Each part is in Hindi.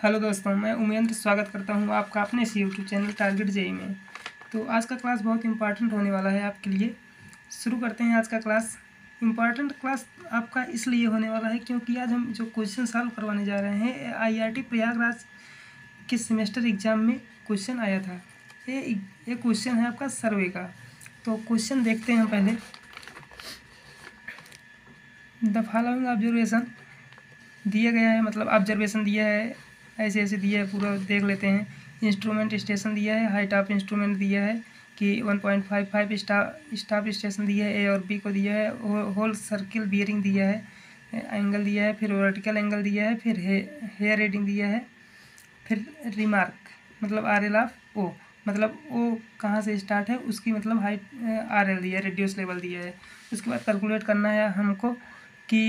हेलो दोस्तों, मैं उमेंद्र स्वागत करता हूँ आपका अपने इस यूट्यूब चैनल टारगेट जेई में। तो आज का क्लास बहुत इंपॉर्टेंट होने वाला है आपके लिए। शुरू करते हैं आज का क्लास इंपॉर्टेंट क्लास आपका इसलिए होने वाला है क्योंकि आज हम जो क्वेश्चन सॉल्व करवाने जा रहे हैं आईआईटी प्रयागराज के सेमेस्टर एग्ज़ाम में क्वेश्चन आया था। ये ये क्वेश्चन है आपका सर्वे का। तो क्वेश्चन देखते हैं पहले। द फॉलोइंग ऑब्जर्वेशन दिया गया है मतलब ऑब्जर्वेशन दिया है। ऐसे ऐसे दिया है, पूरा देख लेते हैं। इंस्ट्रूमेंट स्टेशन दिया है हाइट ऑफ़ इंस्ट्रूमेंट दिया है कि 1.55 स्टाफ स्टाफ स्टेशन दिया है, ए और बी को दिया है होल सर्किल बियरिंग दिया है, एंगल दिया है, फिर वर्टिकल एंगल दिया है, फिर हेयर रेडिंग दिया है, फिर रिमार्क मतलब आर एल ऑफ़ ओ मतलब ओ कहाँ से स्टार्ट है, उसकी मतलब हाइट आर एल दिया है, रेडियस लेवल दिया है। उसके बाद कैलकुलेट करना है हमको कि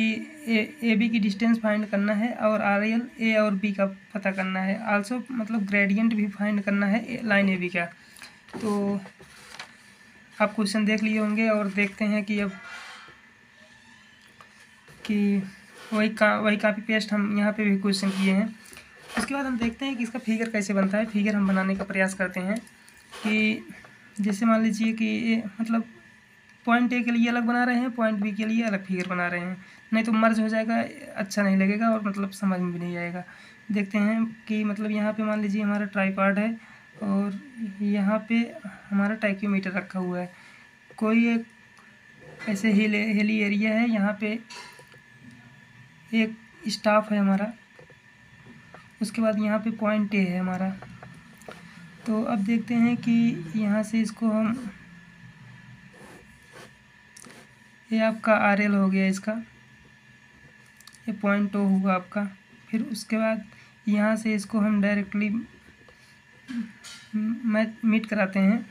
ए ए बी की डिस्टेंस फाइंड करना है और आर एल ए और बी का पता करना है। आल्सो मतलब ग्रेडियंट भी फाइंड करना है लाइन ए बी का। तो आप क्वेश्चन देख लिए होंगे और देखते हैं कि अब कि वही का, वही कापी पेस्ट हम यहाँ पे भी क्वेश्चन किए हैं। उसके बाद हम देखते हैं कि इसका फिगर कैसे बनता है। फिगर हम बनाने का प्रयास करते हैं कि जैसे मान लीजिए कि ये मतलब पॉइंट ए के लिए अलग बना रहे हैं, पॉइंट बी के लिए अलग फिगर बना रहे हैं। नहीं तो मर्ज हो जाएगा अच्छा नहीं लगेगा और मतलब समझ में भी नहीं आएगा। देखते हैं कि मतलब यहाँ पे मान लीजिए हमारा ट्राईपार्ड है और यहाँ पे हमारा टाइक्यूमीटर रखा हुआ है। कोई एक ऐसे हिल, हिली एरिया है, यहाँ पे एक स्टाफ है हमारा। उसके बाद यहाँ पे पॉइंट ए है हमारा। तो अब देखते हैं कि यहाँ से इसको हम ये आपका आर एल हो गया इसका। ये पॉइंट ओ हुआ आपका। फिर उसके बाद यहाँ से इसको हम डायरेक्टली मैच मीट कराते हैं।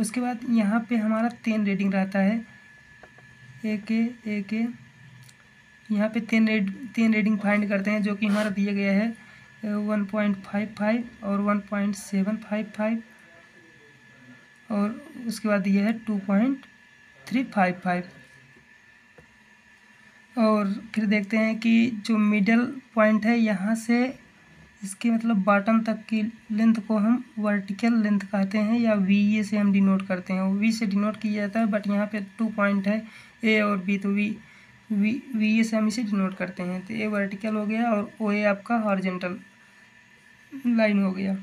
उसके बाद यहाँ पे हमारा तीन रेडिंग रहता है। ए के ए के यहाँ पे तीन रेड तीन रेडिंग फाइंड करते हैं जो कि हमारा दिया गया है। वन पॉइंट फाइव फाइव और one point seven five five और उसके बाद दिया है two point three five five और फिर देखते हैं कि जो मिडल पॉइंट है, यहाँ से इसके मतलब बॉटम तक की लेंथ को हम वर्टिकल लेंथ कहते हैं या वी ए से हम डिनोट करते हैं। वी से डिनोट किया जाता है बट यहाँ पे टू पॉइंट है ए और बी तो वी वी वी ए से हम इसे डिनोट करते हैं। तो ए वर्टिकल हो गया और ओ ए आपका हॉर्जेंटल लाइन हो गया।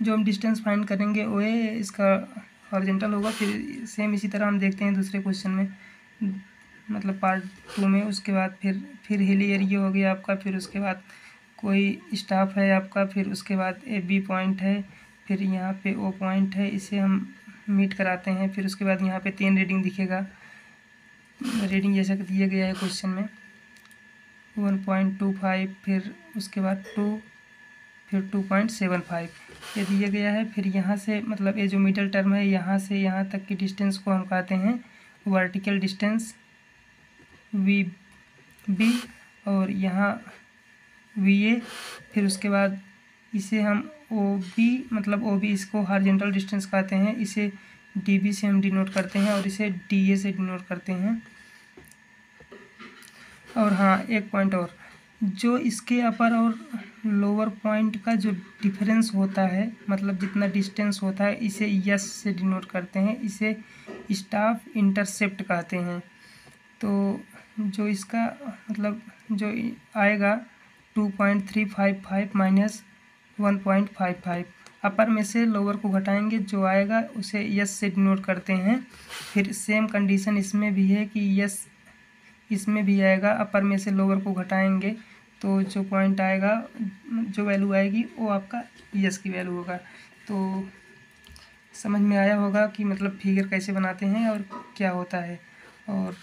जो हम डिस्टेंस फाइंड करेंगे ओ ए इसका हॉर्जेंटल होगा, फिर सेम इसी तरह हम देखते हैं दूसरे क्वेश्चन में। मतलब पार्ट टू में, उसके बाद फिर फिर हिली एरिया हो गया आपका, फिर उसके बाद कोई स्टाफ है आपका, फिर उसके बाद ए बी पॉइंट है, फिर यहाँ पे ओ पॉइंट है, इसे हम मीट कराते हैं, फिर उसके बाद यहाँ पे तीन रीडिंग दिखेगा। रीडिंग जैसा कि दिया गया है क्वेश्चन में। वन पॉइंट टू फाइव फिर उसके बाद टू फिर टू पॉइंट सेवन फाइव ये दिया गया है, फिर यहाँ से मतलब ये जो मिडल टर्म है, यहाँ से, यहाँ तक की डिस्टेंस को हम कहते हैं वर्टिकल डिस्टेंस वी बी और यहाँ वी ए, फिर उसके बाद इसे हम ओ बी मतलब ओ बी इसको हार्जेंटल डिस्टेंस कहते हैं। इसे डी बी से हम डिनोट करते हैं और इसे डी ए से डिनोट करते हैं। और हाँ एक पॉइंट और। जो इसके अपर और लोअर पॉइंट का जो डिफरेंस होता है मतलब जितना डिस्टेंस होता है, इसे यस से डिनोट करते हैं। इसे स्टाफ इंटरसेप्ट कहते हैं। तो जो इसका मतलब जो आएगा two point three five five minus one point five five upper में से लोअर को घटाएँगे, जो आएगा उसे यस से डिनोट करते हैं। फिर सेम कंडीशन इसमें भी है कि यस इसमें भी आएगा, अपर में से लोअर को घटाएँगे तो जो पॉइंट आएगा, जो वैल्यू आएगी, वो आपका यस की वैल्यू होगा। तो समझ में आया होगा कि मतलब फिगर कैसे बनाते हैं और क्या होता है। और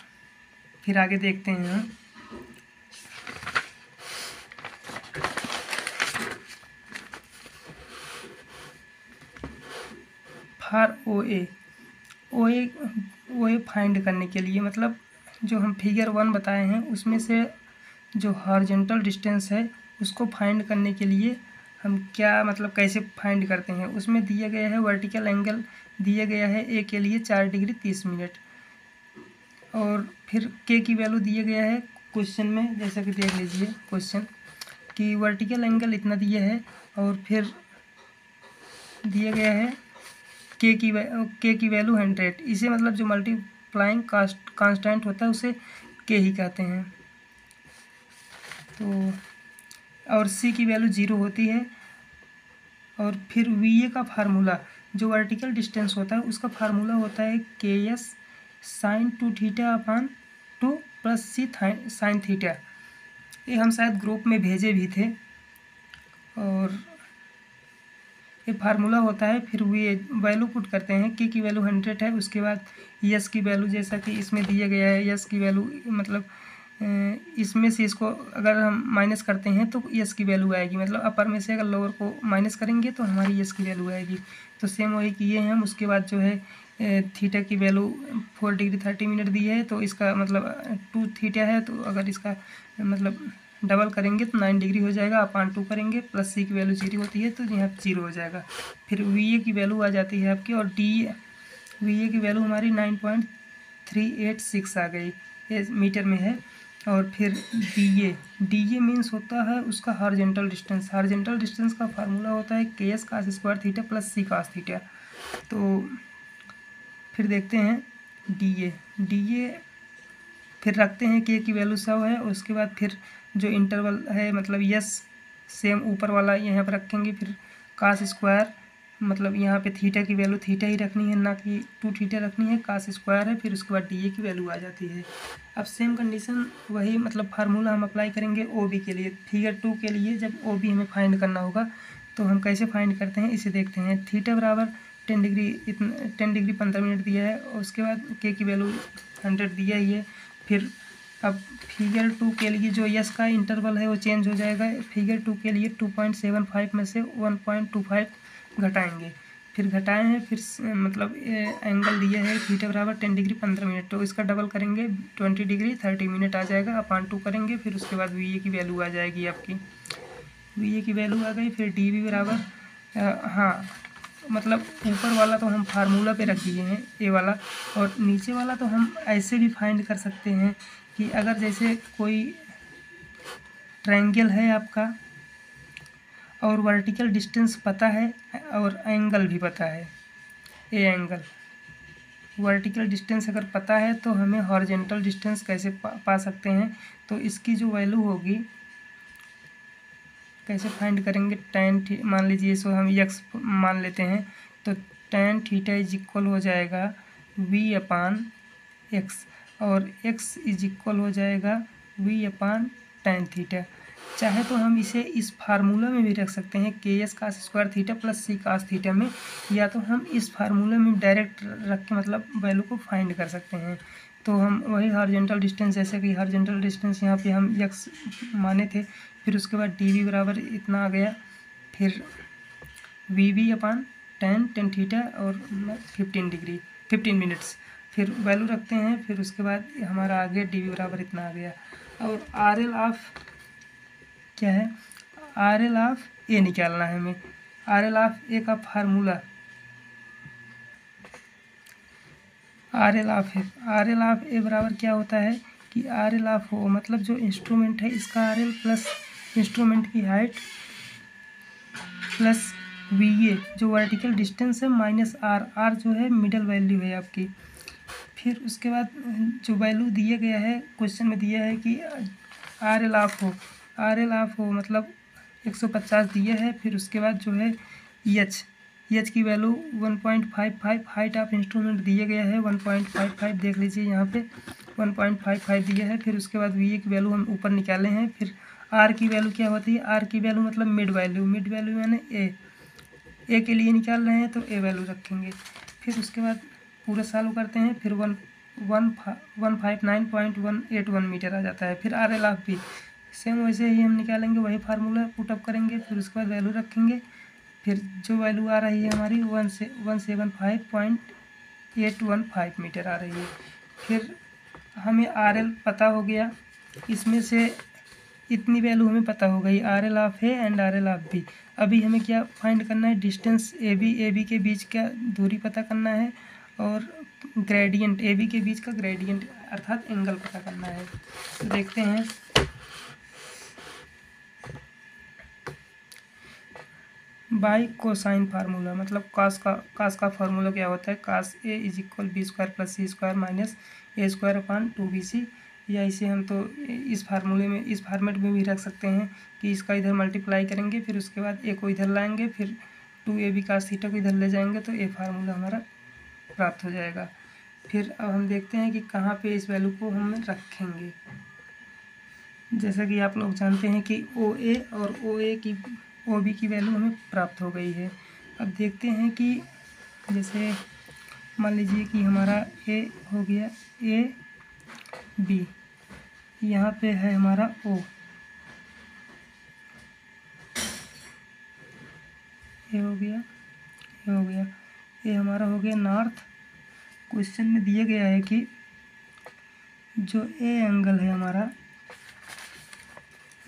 फिर आगे देखते हैं हम। फार ओ ए ओ ए ओ ए फाइंड करने के लिए मतलब जो हम फिगर वन बताए हैं, उसमें से जो हॉर्जेंटल डिस्टेंस है, उसको फाइंड करने के लिए हम क्या मतलब कैसे फाइंड करते हैं? उसमें दिया गया है वर्टिकल एंगल, दिया गया है ए के लिए चार डिग्री तीस मिनट। और फिर के की वैल्यू दिया गया है क्वेश्चन में, जैसा कि देख लीजिए क्वेश्चन कि वर्टिकल एंगल इतना दिया है और फिर दिया गया है के की के की वैल्यू हंड्रेड इसे मतलब जो मल्टीप्लाइंग कास्ट कांस्टेंट होता है, उसे के ही कहते हैं। तो और सी की वैल्यू ज़ीरो होती है और फिर वी ए का फार्मूला जो वर्टिकल डिस्टेंस होता है, उसका फार्मूला होता है K S sine two theta upon two plus C sine theta ये हम शायद ग्रुप में भेजे भी थे। और ये फार्मूला होता है, फिर वी वैल्यू पुट करते हैं के की वैल्यू हंड्रेड है, उसके बाद यस की वैल्यू जैसा कि इसमें दिया गया है यस की वैल्यू मतलब इसमें से इसको अगर हम माइनस करते हैं तो यस की वैल्यू आएगी। मतलब अपर में से अगर लोअर को माइनस करेंगे तो हमारी यस की वैल्यू आएगी। तो सेम वही किए हैं हम, उसके बाद जो है थीटा की value four degree thirty minute दी है तो इसका मतलब टू थीटा है तो अगर इसका मतलब डबल करेंगे तो नाइन डिग्री हो जाएगा अपान टू करेंगे, प्लस सी की वैल्यू ज़ीरो होती है तो यहाँ ज़ीरो हो जाएगा। फिर वी ए की वैल्यू आ जाती है आपकी, और डी वी ए की वैल्यू हमारी nine point three eight six आ गई मीटर में है। और फिर D A D A means होता है उसका हार्जेंटल डिस्टेंस। हार्जेंटल डिस्टेंस का फार्मूला होता है K S cos square theta plus C cos theta. तो फिर देखते हैं डी ए डी ए फिर रखते हैं के की वैल्यू सौ है उसके बाद फिर जो इंटरवल है मतलब यस सेम ऊपर वाला यहाँ पर रखेंगे, फिर कास स्क्वायर मतलब यहाँ पे थीटा की वैल्यू थीटा ही रखनी है, ना कि टू थीटा रखनी है कास स्क्वायर है, फिर उसके बाद डी ए की वैल्यू आ जाती है। अब सेम कंडीशन वही मतलब फार्मूला हम अप्लाई करेंगे ओ बी के लिए। फिगर टू के लिए जब ओ बी हमें फाइंड करना होगा तो हम कैसे फाइंड करते हैं, इसे देखते हैं। थीटा बराबर टेन डिग्री इतना, टेन डिग्री पंद्रह मिनट दिया है, और उसके बाद के की वैल्यू हंड्रेड दिया ही है फिर अब फिगर टू के लिए जो यस का इंटरवल है वो चेंज हो जाएगा। फिगर टू के लिए टू पॉइंट सेवन फाइव में से वन पॉइंट टू फाइव घटाएँगे। फिर घटाए हैं, फिर मतलब एंगल दिया है, थीटा बराबर टेन डिग्री पंद्रह मिनट। तो इसका डबल करेंगे ट्वेंटी डिग्री थर्टी मिनट आ जाएगा अपान टू करेंगे, फिर उसके बाद वी ए की वैल्यू आ जाएगी आपकी। वी ए की वैल्यू आ गई, फिर डी वी बराबर हाँ मतलब ऊपर वाला तो हम फार्मूला पे रख दिए हैं ए वाला। और नीचे वाला तो हम ऐसे भी फाइंड कर सकते हैं कि अगर जैसे कोई ट्रायंगल है आपका और वर्टिकल डिस्टेंस पता है और एंगल भी पता है ए एंगल वर्टिकल डिस्टेंस अगर पता है तो हमें हॉर्जेंटल डिस्टेंस कैसे पा, पा सकते हैं तो इसकी जो वैल्यू होगी कैसे फाइंड करेंगे? टेन मान लीजिए सो हम यक्स मान लेते हैं तो टेन थीटा इज़ इक्वल हो जाएगा वी अपान एक्स और एक्स इज़ इक्वल हो जाएगा वी अपान टेन थीटा चाहे तो हम इसे इस फार्मूला में भी रख सकते हैं K S cos square theta plus C cos theta में, या तो हम इस फार्मूले में डायरेक्ट रख के मतलब वैल्यू को फाइंड कर सकते हैं। तो हम वही हार्जेंटल डिस्टेंस जैसे कि हार्जेंटल डिस्टेंस यहाँ पे हम यक्स माने थे फिर उसके बाद डी वी बराबर इतना आ गया। फिर V V upon tan tan theta और फिफ्टीन डिग्री, फिफ्टीन मिनट्स। फिर वैल्यू रखते हैं, फिर उसके बाद हमारा आ गया डी वी बराबर इतना आ गया। और आर एल ऑफ़ क्या है? आर एल ऑफ़ ए निकालना है हमें। आर एल ऑफ़ ए का formula R L of A R L of A बराबर क्या होता है कि आर एल ऑफ़ हो मतलब जो इंस्ट्रूमेंट है, इसका आर एल प्लस इंस्ट्रूमेंट की हाइट प्लस वी ए जो वर्टिकल डिस्टेंस है माइनस आर आर जो है मिडल वैल्यू है आपकी। फिर उसके बाद जो वैल्यू दिया गया है क्वेश्चन में दिया है कि आर एल ऑफ़ हो। आर एल ऑफ़ हो मतलब एक सौ पचास दिए है, फिर उसके बाद जो है एच एच की value one point five five height of instrument दिया गया है वन पॉइंट फाइव फाइव देख लीजिए यहाँ पे वन पॉइंट फाइव फाइव दिया है, फिर उसके बाद वी ए की वैल्यू हम ऊपर निकाले हैं, फिर आर की वैल्यू क्या होती है? आर की वैल्यू मतलब मिड वैल्यू मिड वैल्यू यानी ए ए के लिए निकाल रहे हैं तो ए वैल्यू रखेंगे। फिर उसके बाद पूरा सॉल्व करते हैं, फिर वन वन फा one five nine point one eight one metre आ जाता है। फिर आर एल ऑफ़ भी सेम वैसे ही हम निकालेंगे, वही फार्मूला पुटअप करेंगे, फिर उसके बाद वैल्यू रखेंगे। फिर जो वैल्यू आ रही है हमारी वन से one seven five point eight one five metre आ रही है। फिर हमें आर एल पता हो गया। इसमें से इतनी वैल्यू हमें पता हो गई। R L of A and R L of B अभी हमें क्या फाइंड करना है? Distance A B A B के बीच का दूरी पता करना है? और ग्रेडियंट ए बी के बीच का ग्रेडियंट अर्थात एंगल पता करना है। तो देखते हैं। बाई कोसाइन फार्मूला मतलब कास का कास का फार्मूला क्या होता है? Cos A is equal B square plus C square minus A square upon two B C या इसे हम तो इस फार्मूले में, इस फार्मेट में भी रख सकते हैं कि इसका इधर मल्टीप्लाई करेंगे, फिर उसके बाद ए को इधर लाएँगे, फिर टू ए बी का थीटा को इधर ले जाएँगे तो ए फार्मूला हमारा प्राप्त हो जाएगा। फिर अब हम देखते हैं कि कहाँ पे इस वैल्यू को हम रखेंगे। जैसा कि आप लोग जानते हैं कि ओ ए और ओ ए की ओ बी की वैल्यू हमें प्राप्त हो गई है। अब देखते हैं कि जैसे मान लीजिए कि हमारा ए हो गया ए बी यहाँ पे है हमारा ओ। ए हो गया ए हो गया। ये हमारा हो गया नॉर्थ। क्वेश्चन में दिया गया है कि जो ए एंगल है हमारा,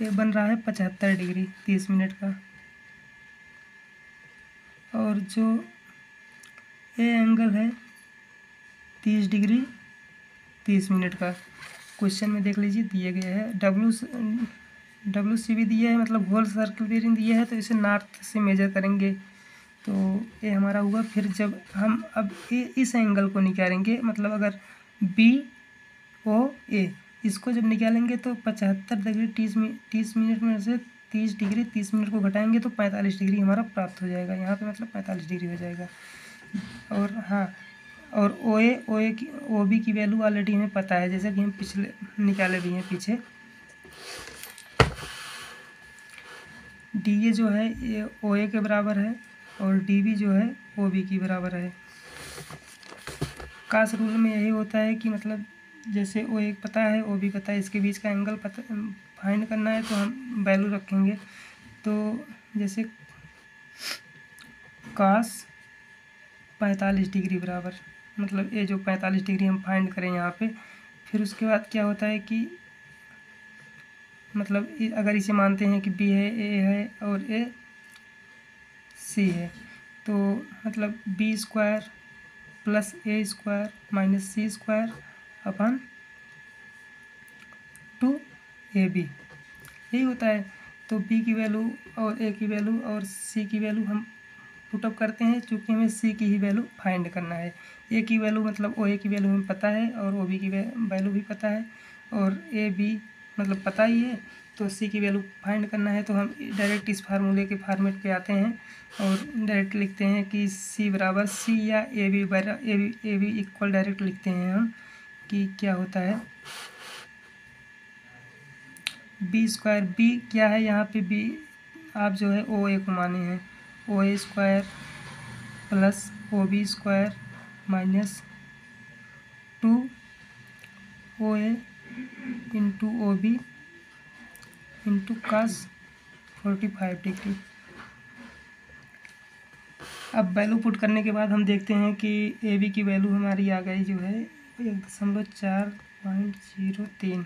ये बन रहा है पचहत्तर डिग्री, तीस मिनट का। और जो ए एंगल है तीस डिग्री, तीस मिनट का। क्वेश्चन में देख लीजिए दिया गया है। डब्लू डब्लू सी भी दिया है मतलब होल सर्कल बेरिंग दिया है तो इसे नॉर्थ से मेजर करेंगे। तो ये हमारा हुआ। फिर जब हम अब ए इस एंगल को निकालेंगे मतलब अगर बी ओ ए इसको जब निकालेंगे तो पचहत्तर डिग्री तीस मिनट तीस मिनट में से तीस डिग्री तीस मिनट को घटाएँगे तो पैंतालीस डिग्री हमारा प्राप्त हो जाएगा। यहाँ पे मतलब पैंतालीस डिग्री हो जाएगा। और हाँ और ओ ए ओ ए की ओ बी की वैल्यू ऑलरेडी हमें पता है, जैसा कि हम पिछले, निकाले भी हैं पीछे। डी ए जो है, ये ओ ए के बराबर है और डी बी जो है ओ बी की बराबर है। कास रूल में यही होता है कि मतलब जैसे ओ एक पता है ओ भी पता है, इसके बीच का एंगल पता फाइंड करना है तो हम वैल्यू रखेंगे। तो जैसे कास पैंतालीस डिग्री बराबर। मतलब ये जो पैंतालीस डिग्री हम फाइंड करें यहाँ पे, फिर उसके बाद क्या होता है कि मतलब अगर इसे मानते हैं कि बी है ए है और ए सी है तो मतलब B square plus A square minus C square upon two A B यही होता है। तो बी की वैल्यू और ए की वैल्यू और सी की वैल्यू हम पुटअप करते हैं क्योंकि हमें सी की ही वैल्यू फाइंड करना है। ए की वैल्यू मतलब ओ ए की वैल्यू हमें पता है और ओ बी की वैल्यू भी पता है। और ए बी मतलब पता ही है तो सी की वैल्यू फाइंड करना है तो हम डायरेक्ट इस फार्मूले के फार्मेट पे आते हैं और डायरेक्ट लिखते हैं कि सी बराबर सी या A B A B A B equal direct लिखते हैं हम कि क्या होता है। बी स्क्वायर बी क्या है? यहाँ पे बी आप जो है ओ ए को माने हैं। O A square plus O B square minus two O A into O B into cos forty five degree. अब वैल्यू पुट करने के बाद हम देखते हैं कि ए बी की वैल्यू हमारी आ गई जो है एक दशमलव चार पॉइंट ज़ीरो तीन।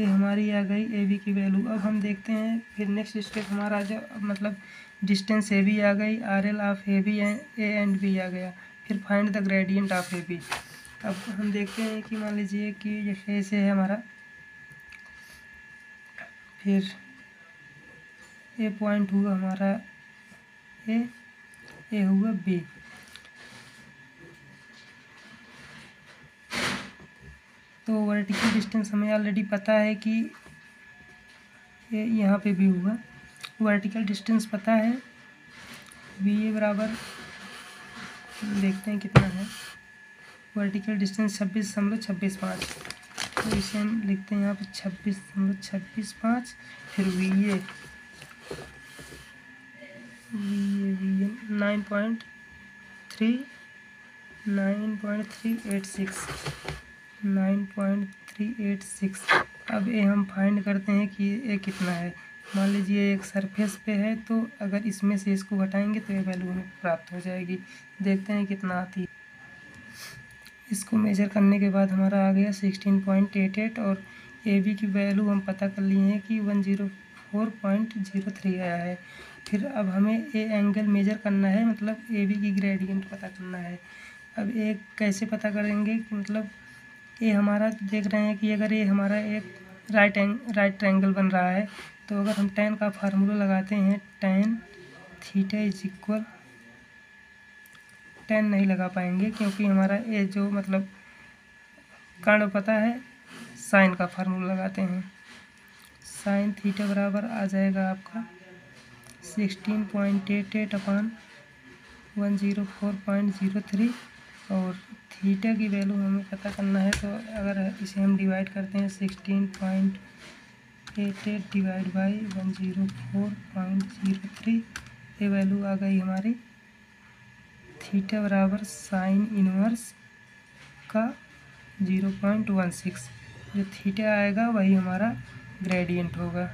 ये हमारी आ गई ए बी की वैल्यू। अब हम देखते हैं फिर नेक्स्ट स्टेप हमारा जो मतलब डिस्टेंस ए बी आ गई R L of A B A and B आ गया, फिर find the gradient of A B अब हम देखते हैं कि मान लीजिए कि ये ऐसे है हमारा, फिर ए पॉइंट हुआ हमारा ए ए हुआ बी तो वर्टिकल डिस्टेंस हमें ऑलरेडी पता है कि ये यहाँ पे भी हुआ। वर्टिकल डिस्टेंस पता है? वी ए बराबर, देखते हैं कितना है। वर्टिकल डिस्टेंस छब्बीस दशमलव छब्बीस पाँच। तो इसे हम लिखते हैं यहाँ पे छब्बीस दशमलव छब्बीस पाँच, फिर V A V A V A nine point three nine point three eight six nine point three eight six अब ये हम फाइंड करते हैं कि ये कितना है। मान लीजिए एक सरफेस पे है तो अगर इसमें से इसको घटाएँगे तो ये वैल्यू हमें प्राप्त हो जाएगी। देखते हैं कितना आती है। इसको मेजर करने के बाद हमारा आ गया सिक्सटीन पॉइंट एट एट और ए बी की वैल्यू हम पता कर लिए हैं कि one zero four point zero three आया है। फिर अब हमें ए एंगल मेजर करना है मतलब ए बी की ग्रेडियंट पता करना है। अब एक कैसे पता करेंगे कि मतलब ये हमारा देख रहे हैं कि अगर ये हमारा एक राइट एंग राइट ट्रायंगल बन रहा है तो अगर हम टेन का फार्मूला लगाते हैं tan theta is equal tan नहीं लगा पाएँगे क्योंकि हमारा ये जो मतलब कर्ण पता है साइन का फार्मूला लगाते हैं। साइन थीटा बराबर आ जाएगा आपका sixteen point eight eight upon one zero four point zero three और थीटा की वैल्यू हमें पता करना है तो अगर इसे हम डिवाइड करते हैं sixteen point eight eight divide by one zero four point zero three ये वैल्यू आ गई हमारी थीटा बराबर साइन इनवर्स का ज़ीरो पॉइंट वन सिक्स जो थीटा आएगा, वही हमारा ग्रेडियंट होगा।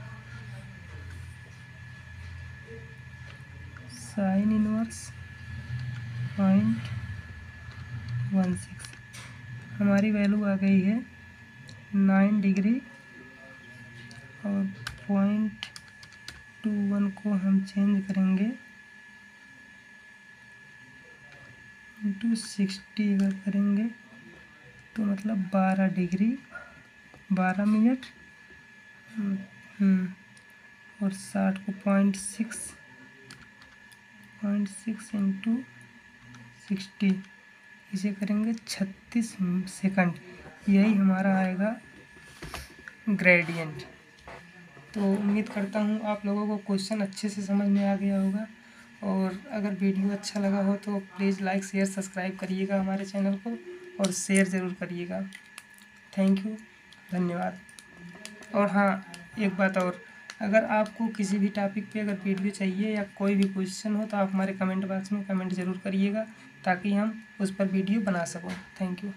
Sine inverse point one six हमारी वैल्यू आ गई है नाइन डिग्री और पॉइंट टू वन को हम चेंज करेंगे। इंटू सिक्सटी अगर करेंगे तो मतलब बारह डिग्री बारह मिनट हम्म, और साठ को point six point six into sixty इसे करेंगे छत्तीस सेकंड यही हमारा आएगा ग्रेडियंट तो उम्मीद करता हूँ आप लोगों को क्वेश्चन अच्छे से समझ में आ गया होगा। और अगर वीडियो अच्छा लगा हो तो प्लीज़ लाइक, शेयर, सब्सक्राइब करिएगा हमारे चैनल को और शेयर ज़रूर करिएगा। थैंक यू, धन्यवाद। और हाँ एक बात और, अगर आपको किसी भी टॉपिक पे अगर वीडियो चाहिए या कोई भी क्वेश्चन हो तो आप हमारे कमेंट बॉक्स में कमेंट ज़रूर करिएगा ताकि हम उस पर वीडियो बना सकें। Thank you.